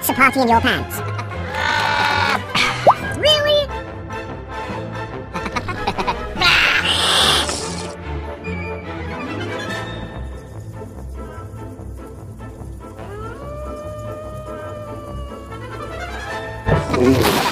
It's a party in your pants. really?